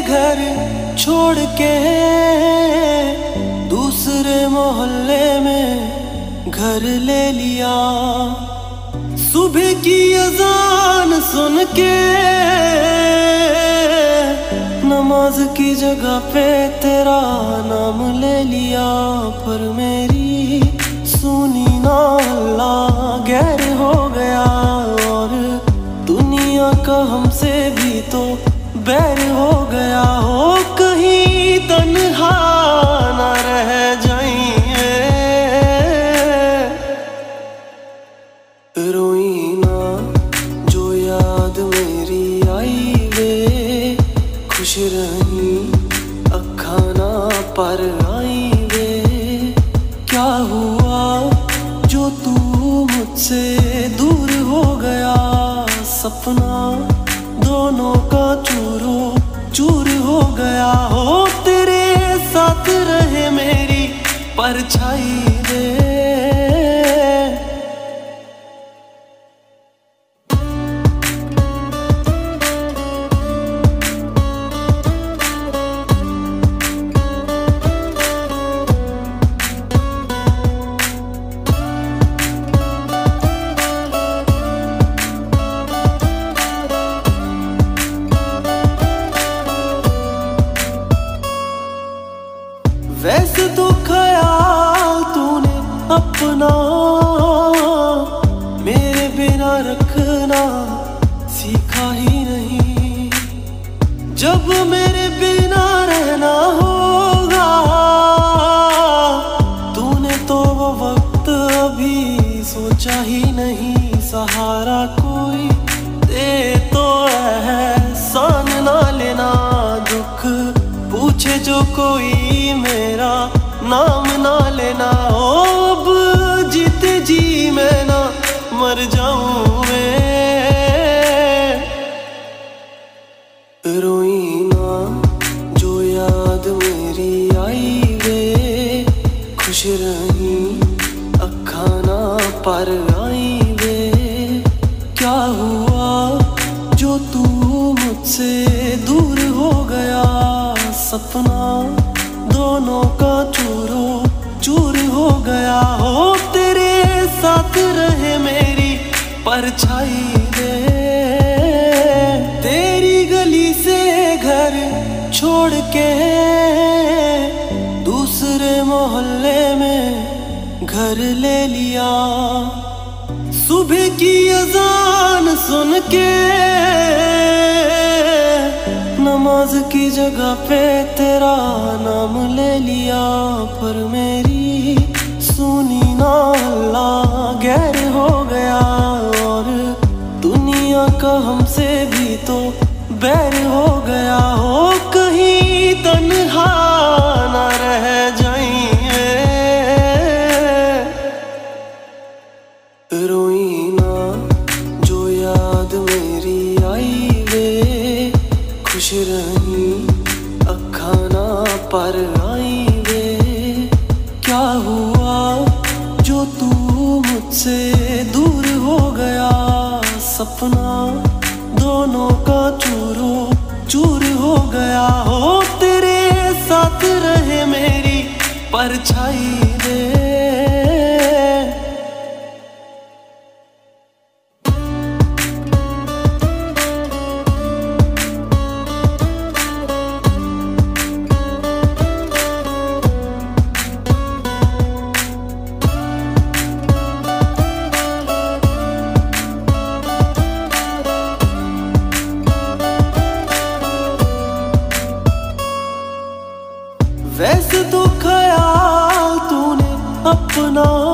घर छोड़ के दूसरे मोहल्ले में घर ले लिया। सुबह की अजान सुन के नमाज़ की जगह पे तेरा नाम ले लिया। पर मेरी सुनी ना अल्लाह, गैर हो गया। और दुनिया का हमसे तो बैर हो गया हो, कहीं तन्हा ना रह जाइए रोई ना जो याद मेरी आई वे, खुश रही अखा ना पर आई वे। क्या हुआ जो तू मुझसे दूर हो गया, सपना दोनों का चूरो चूर हो गया हो तेरे साथ रहे मेरी परछाई रे। वैसे तो ख्याल तूने अपना। मेरे बिना रखना सीखा ही नहीं। जब मेरे बिना रहना होगा, तूने तो वो वक्त अभी सोचा ही नहीं। सहारा याद मेरी आई वे खुश रही अखा ना पर आई वे क्या हुआ जो तू मुझसे दूर हो गया? सपना दोनों का चूरो चूर हो गया। हो तेरे साथ रहे मेरी परछाई रे। तेरी गली से घर छोड़ के घर ले लिया। सुबह की अजान सुन के नमाज़ की जगह पे तेरा नाम ले लिया। पर मेरी सुनी ना गैर हो गया। और दुनिया का हमसे भी तो बैर हो गया। हो कहीं तन्हा याद मेरी आई वे। खुश रही अखा ना पर आई वे। क्या हुआ जो तू मुझसे दूर हो गया? सपना दोनों का चूरो चूर हो गया। हो तेरे साथ रहे मेरी परछाई। अपना